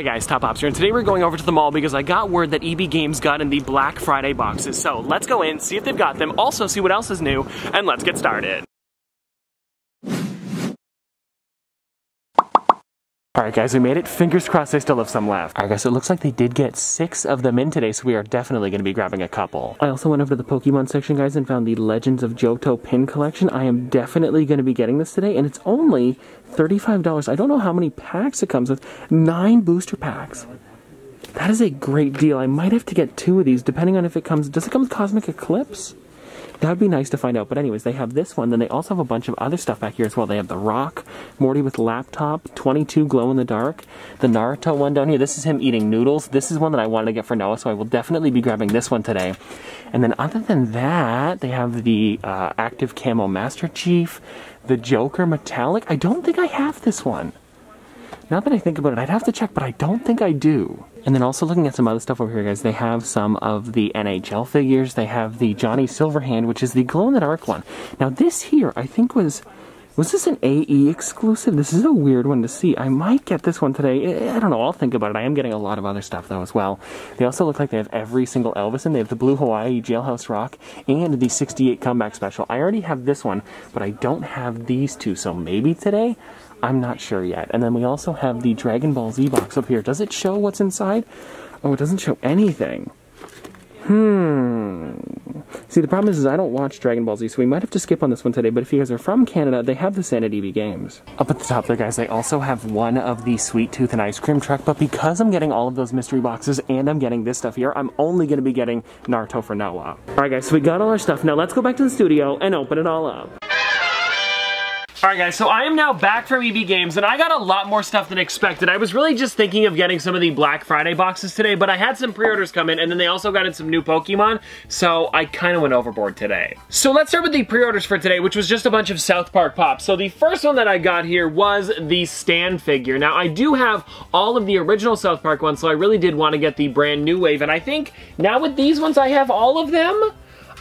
Hi guys, Top Pops here, and today we're going over to the mall because I got word that EB Games got in the Black Friday boxes. So let's go in, see if they've got them, also see what else is new, and let's get started. Alright guys, we made it. Fingers crossed they still have some left. Alright guys, so it looks like they did get six of them in today, so we are definitely going to be grabbing a couple. I also went over to the Pokemon section, guys, and found the Legends of Johto pin collection. I am definitely going to be getting this today, and it's only $35. I don't know how many packs it comes with. Nine booster packs. That is a great deal. I might have to get two of these, depending on if it comes... Does it come with Cosmic Eclipse? That would be nice to find out. But anyways, they have this one. Then they also have a bunch of other stuff back here as well. They have the Rock, Morty with laptop, 22 glow in the dark, the Naruto one down here. This is him eating noodles. This is one that I wanted to get for Noah, so I will definitely be grabbing this one today. And then other than that, they have the uh, Active Camo Master Chief, the Joker Metallic. I don't think I have this one. Now that I think about it, I'd have to check, but I don't think I do. And then also looking at some other stuff over here, guys, they have some of the NHL figures. They have the Johnny Silverhand, which is the glow-in-the-dark one. Now this here, I think was... Was this an AE exclusive? This is a weird one to see. I might get this one today. I don't know. I'll think about it. I am getting a lot of other stuff, though, as well. They also look like they have every single Elvis in. They have the Blue Hawaii, Jailhouse Rock, and the 68 Comeback Special. I already have this one, but I don't have these two, so maybe today I'm not sure yet. And then we also have the Dragon Ball Z box up here. Does it show what's inside? Oh, it doesn't show anything. Hmm. See, the problem is, is I don't watch Dragon Ball Z, so we might have to skip on this one today, but if you guys are from Canada, they have the EB Games. Up at the top there, guys, they also have one of the Sweet Tooth and Ice Cream Truck, but because I'm getting all of those mystery boxes and I'm getting this stuff here, I'm only going to be getting Naruto for Noah. Alright guys, so we got all our stuff. Now let's go back to the studio and open it all up. Alright guys, so I am now back from EB Games, and I got a lot more stuff than expected. I was really just thinking of getting some of the Black Friday boxes today, but I had some pre-orders come in, and then they also got in some new Pokemon, so I kind of went overboard today. So let's start with the pre-orders for today, which was just a bunch of South Park Pops. So the first one that I got here was the Stan figure. Now, I do have all of the original South Park ones, so I really did want to get the brand new wave, and I think now with these ones, I have all of them.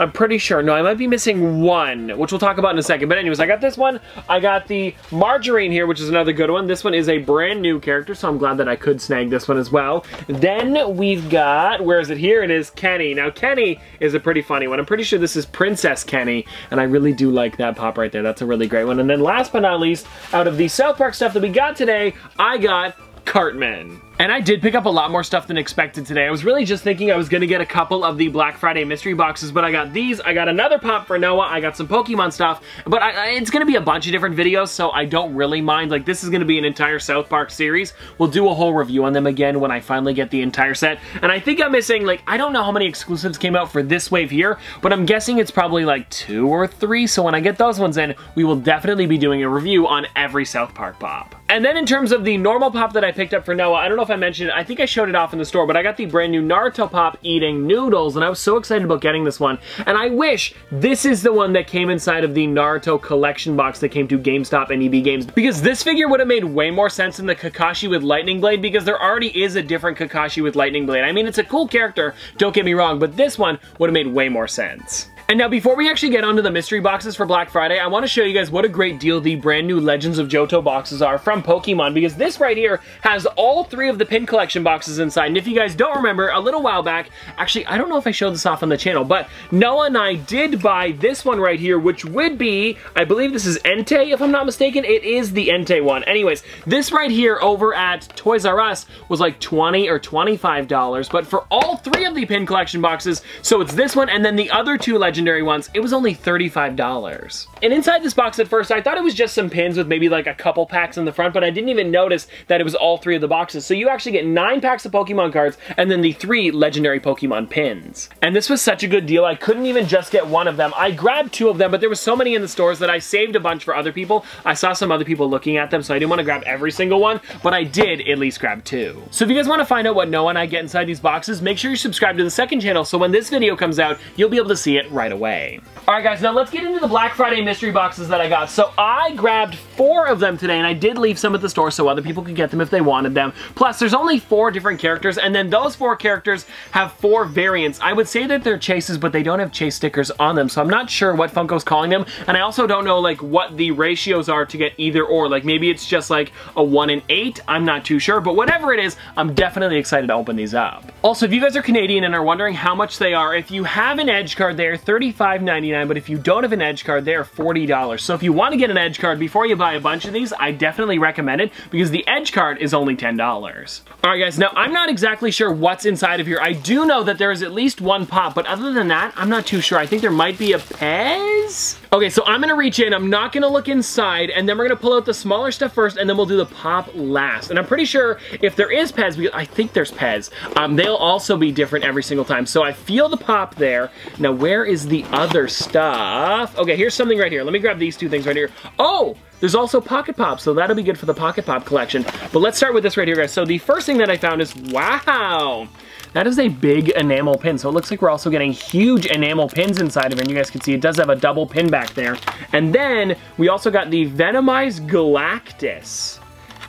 I'm pretty sure. No, I might be missing one, which we'll talk about in a second. But anyways, I got this one. I got the Marjorine here, which is another good one. This one is a brand new character, so I'm glad that I could snag this one as well. Then we've got, where is it? Here it is, Kenny. Now, Kenny is a pretty funny one. I'm pretty sure this is Princess Kenny, and I really do like that pop right there. That's a really great one. And then last but not least, out of the South Park stuff that we got today, I got Cartman. And I did pick up a lot more stuff than expected today. I was really just thinking I was gonna get a couple of the Black Friday mystery boxes, but I got these, I got another pop for Noah, I got some Pokemon stuff, but I, I, it's gonna be a bunch of different videos, so I don't really mind. Like, this is gonna be an entire South Park series. We'll do a whole review on them again when I finally get the entire set. And I think I'm missing, like, I don't know how many exclusives came out for this wave here, but I'm guessing it's probably like two or three, so when I get those ones in, we will definitely be doing a review on every South Park pop. And then in terms of the normal pop that I picked up for Noah, I don't know if I mentioned it, I think I showed it off in the store, but I got the brand new Naruto Pop eating noodles, and I was so excited about getting this one. And I wish this is the one that came inside of the Naruto collection box that came to GameStop and EB Games, because this figure would have made way more sense than the Kakashi with Lightning Blade, because there already is a different Kakashi with Lightning Blade. I mean, it's a cool character, don't get me wrong, but this one would have made way more sense. And now before we actually get onto the mystery boxes for Black Friday, I want to show you guys what a great deal the brand new Legends of Johto boxes are from Pokemon because this right here has all three of the pin collection boxes inside. And if you guys don't remember, a little while back, actually, I don't know if I showed this off on the channel, but Noah and I did buy this one right here, which would be, I believe this is Entei, if I'm not mistaken. It is the Entei one. Anyways, this right here over at Toys R Us was like 20 or $25, but for all three of the pin collection boxes, so it's this one and then the other two Legends legendary it was only $35. And inside this box at first, I thought it was just some pins with maybe like a couple packs in the front, but I didn't even notice that it was all three of the boxes. So you actually get nine packs of Pokemon cards and then the three legendary Pokemon pins. And this was such a good deal, I couldn't even just get one of them. I grabbed two of them, but there was so many in the stores that I saved a bunch for other people. I saw some other people looking at them, so I didn't want to grab every single one, but I did at least grab two. So if you guys want to find out what Noah and I get inside these boxes, make sure you subscribe to the second channel so when this video comes out, you'll be able to see it right right away. All right, guys, now let's get into the Black Friday mystery boxes that I got. So I grabbed four of them today, and I did leave some at the store so other people could get them if they wanted them. Plus, there's only four different characters, and then those four characters have four variants. I would say that they're chases, but they don't have chase stickers on them, so I'm not sure what Funko's calling them, and I also don't know, like, what the ratios are to get either or. Like, maybe it's just, like, a 1 in 8. I'm not too sure, but whatever it is, I'm definitely excited to open these up. Also, if you guys are Canadian and are wondering how much they are, if you have an Edge card, they're $35.99, but if you don't have an Edge card, they're $40. So if you want to get an Edge card before you buy a bunch of these, I definitely recommend it because the Edge card is only $10. Alright guys, now I'm not exactly sure what's inside of here. I do know that there is at least one pop, but other than that, I'm not too sure. I think there might be a Pez? Okay, so I'm gonna reach in, I'm not gonna look inside, and then we're gonna pull out the smaller stuff first, and then we'll do the pop last. And I'm pretty sure if there is Pez, because I think there's Pez, um, they'll also be different every single time. So I feel the pop there. Now where is the other stuff? Okay, here's something right here. Let me grab these two things right here. Oh! There's also Pocket Pop, so that'll be good for the Pocket Pop collection. But let's start with this right here, guys. So the first thing that I found is, wow! That is a big enamel pin, so it looks like we're also getting huge enamel pins inside of it, and you guys can see it does have a double pin back there. And then, we also got the Venomized Galactus.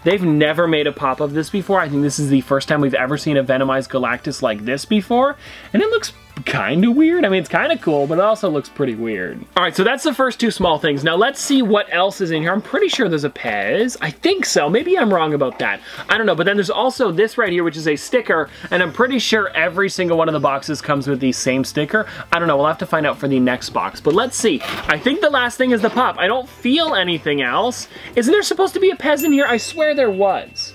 They've never made a pop of this before. I think this is the first time we've ever seen a Venomized Galactus like this before, and it looks kind of weird. I mean, it's kind of cool, but it also looks pretty weird. All right, so that's the first two small things. Now let's see what else is in here. I'm pretty sure there's a Pez. I think so. Maybe I'm wrong about that. I don't know, but then there's also this right here, which is a sticker, and I'm pretty sure every single one of the boxes comes with the same sticker. I don't know. We'll have to find out for the next box, but let's see. I think the last thing is the pop. I don't feel anything else. Isn't there supposed to be a Pez in here? I swear there was.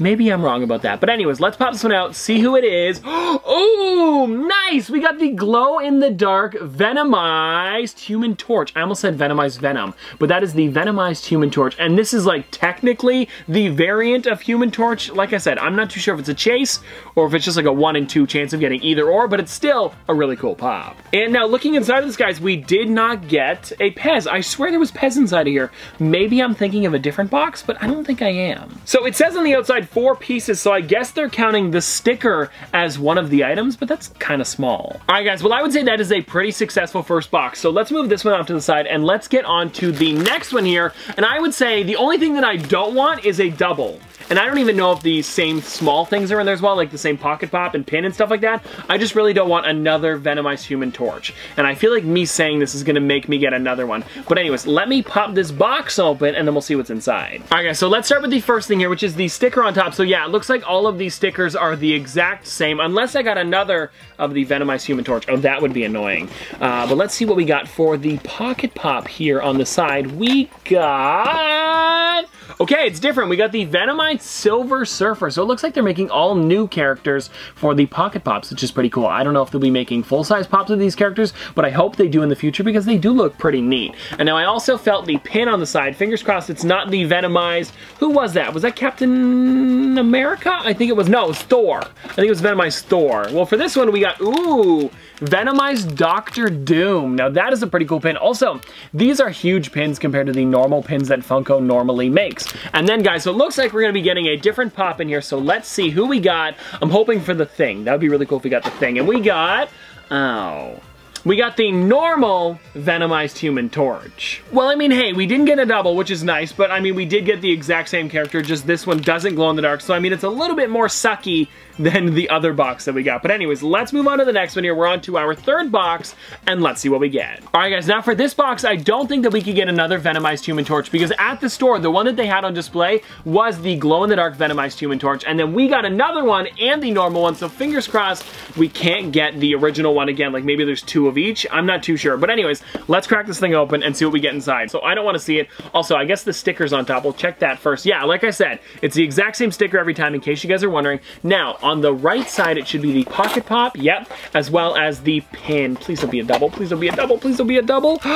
Maybe I'm wrong about that. But anyways, let's pop this one out, see who it is. oh, nice! We got the glow-in-the-dark Venomized Human Torch. I almost said Venomized Venom, but that is the Venomized Human Torch. And this is like technically the variant of Human Torch. Like I said, I'm not too sure if it's a chase or if it's just like a one in two chance of getting either or, but it's still a really cool pop. And now looking inside of this, guys, we did not get a Pez. I swear there was Pez inside of here. Maybe I'm thinking of a different box, but I don't think I am. So it says on the outside four pieces, so I guess they're counting the sticker as one of the items, but that's kind of small. All right, guys, well, I would say that is a pretty successful first box. So let's move this one off to the side and let's get on to the next one here. And I would say the only thing that I don't want is a double. And I don't even know if the same small things are in there as well, like the same pocket pop and pin and stuff like that. I just really don't want another Venomized Human Torch. And I feel like me saying this is gonna make me get another one. But anyways, let me pop this box open and then we'll see what's inside. All right guys, so let's start with the first thing here, which is the sticker on top. So yeah, it looks like all of these stickers are the exact same, unless I got another of the Venomized Human Torch. Oh, that would be annoying. Uh, but let's see what we got for the pocket pop here on the side. We got... Okay, it's different. We got the Venomized Silver Surfer. So it looks like they're making all new characters for the Pocket Pops, which is pretty cool. I don't know if they'll be making full-size pops of these characters, but I hope they do in the future because they do look pretty neat. And now I also felt the pin on the side. Fingers crossed it's not the Venomized... Who was that? Was that Captain America? I think it was... No, it was Thor. I think it was Venomized Thor. Well, for this one, we got... Ooh! Venomized Doctor Doom. Now that is a pretty cool pin. Also, these are huge pins compared to the normal pins that Funko normally makes. And then guys, so it looks like we're gonna be getting a different pop in here, so let's see who we got. I'm hoping for the thing. That would be really cool if we got the thing. And we got, oh, we got the normal Venomized Human Torch. Well, I mean, hey, we didn't get a double, which is nice, but I mean, we did get the exact same character, just this one doesn't glow in the dark, so I mean, it's a little bit more sucky than the other box that we got. But anyways, let's move on to the next one here. We're on to our third box, and let's see what we get. All right, guys, now for this box, I don't think that we could get another Venomized Human Torch, because at the store, the one that they had on display was the glow-in-the-dark Venomized Human Torch, and then we got another one and the normal one, so fingers crossed we can't get the original one again, like maybe there's two of each. I'm not too sure. But anyways, let's crack this thing open and see what we get inside. So I don't want to see it. Also, I guess the sticker's on top. We'll check that first. Yeah, like I said, it's the exact same sticker every time in case you guys are wondering. Now, on the right side, it should be the pocket pop. Yep. As well as the pin. Please don't be a double. Please don't be a double. Please don't be a double.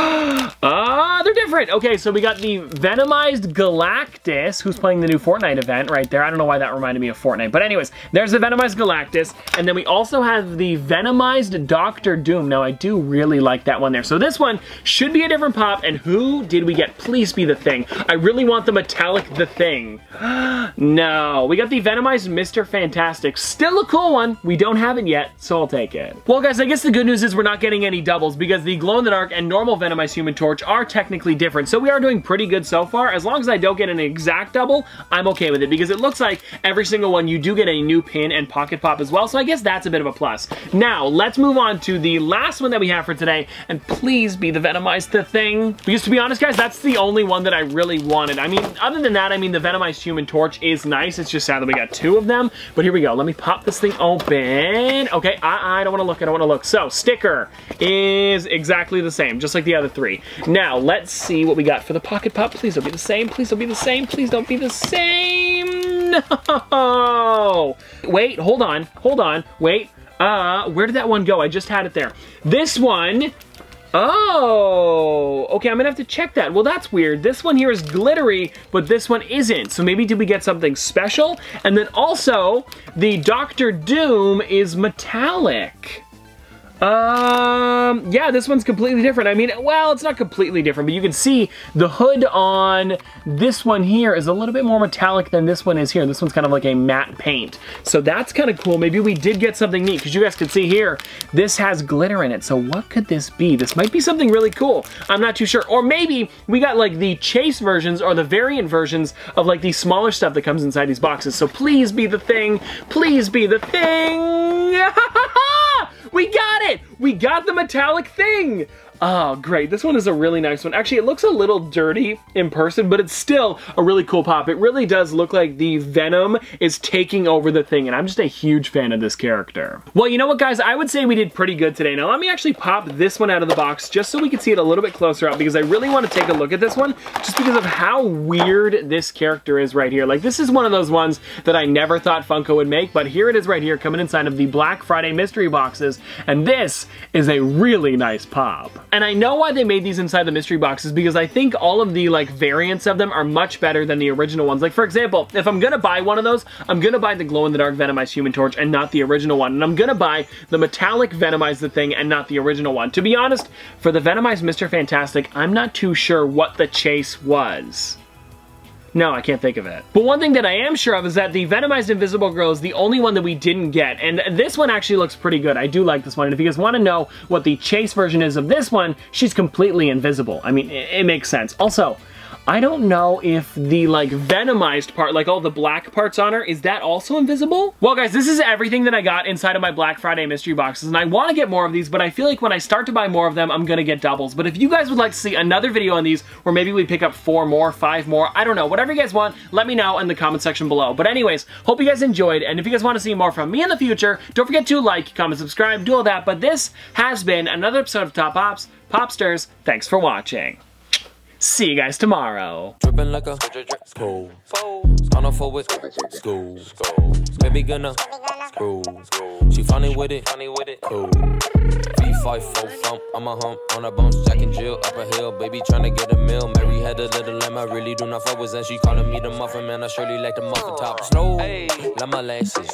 Ah, they're different. Okay, so we got the Venomized Galactus, who's playing the new Fortnite event right there. I don't know why that reminded me of Fortnite. But anyways, there's the Venomized Galactus. And then we also have the Venomized Doctor Doom. Now, I do really like that one there. So this one should be a different pop, and who did we get? Please be the thing. I really want the metallic the thing. no, we got the Venomized Mr. Fantastic. Still a cool one. We don't have it yet, so I'll take it. Well, guys, I guess the good news is we're not getting any doubles because the glow-in-the-dark and normal Venomized Human Torch are technically different. So we are doing pretty good so far. As long as I don't get an exact double, I'm okay with it because it looks like every single one you do get a new pin and pocket pop as well. So I guess that's a bit of a plus. Now, let's move on to the last one that we have for today. And please be the Venomized the thing. Because to be honest, guys, that's the only one that I really wanted. I mean, other than that, I mean, the Venomized Human Torch is nice. It's just sad that we got two of them. But here we go. Let me pop this thing open. Okay, I, I don't want to look. I don't want to look. So, sticker is exactly the same, just like the other three. Now, let's see what we got for the pocket pop. Please don't be the same. Please don't be the same. Please don't be the same. No! Wait, hold on. Hold on. Wait. Uh, where did that one go? I just had it there. This one Oh, okay, I'm gonna have to check that. Well, that's weird. This one here is glittery, but this one isn't. So maybe did we get something special? And then also, the Doctor Doom is metallic. Um, yeah, this one's completely different. I mean, well, it's not completely different, but you can see the hood on this one here is a little bit more metallic than this one is here. This one's kind of like a matte paint. So that's kind of cool. Maybe we did get something neat because you guys can see here, this has glitter in it. So what could this be? This might be something really cool. I'm not too sure. Or maybe we got like the chase versions or the variant versions of like the smaller stuff that comes inside these boxes. So please be the thing. Please be the thing. We got it! We got the metallic thing! Oh, great. This one is a really nice one. Actually, it looks a little dirty in person, but it's still a really cool pop. It really does look like the Venom is taking over the thing, and I'm just a huge fan of this character. Well, you know what, guys? I would say we did pretty good today. Now, let me actually pop this one out of the box just so we can see it a little bit closer up because I really want to take a look at this one just because of how weird this character is right here. Like, this is one of those ones that I never thought Funko would make, but here it is right here coming inside of the Black Friday mystery boxes, and this is a really nice pop. And I know why they made these inside the mystery boxes because I think all of the like variants of them are much better than the original ones. Like for example, if I'm gonna buy one of those, I'm gonna buy the glow-in-the-dark Venomized Human Torch and not the original one. And I'm gonna buy the metallic Venomized the Thing and not the original one. To be honest, for the Venomized Mr. Fantastic, I'm not too sure what the chase was. No, I can't think of it. But one thing that I am sure of is that the Venomized Invisible Girl is the only one that we didn't get. And this one actually looks pretty good. I do like this one. And if you guys want to know what the chase version is of this one, she's completely invisible. I mean, it, it makes sense. Also, I don't know if the like venomized part, like all the black parts on her, is that also invisible? Well guys, this is everything that I got inside of my Black Friday mystery boxes and I want to get more of these, but I feel like when I start to buy more of them, I'm gonna get doubles. But if you guys would like to see another video on these, where maybe we pick up four more, five more, I don't know, whatever you guys want, let me know in the comment section below. But anyways, hope you guys enjoyed, and if you guys want to see more from me in the future, don't forget to like, comment, subscribe, do all that. But this has been another episode of Top Pops. Popsters, thanks for watching. See you guys tomorrow. Dripping like a school. On a forward school. Baby gonna screw. She funny with it. Funny with it. Cool. V5 full thump. I'm a hump on a bones. Jack and Jill up a hill. Baby trying to get a meal. Mary had a little lamb. I really do not fuck with. And she calling me the muffin man. I surely like the muffin top. Slow. Like my lashes.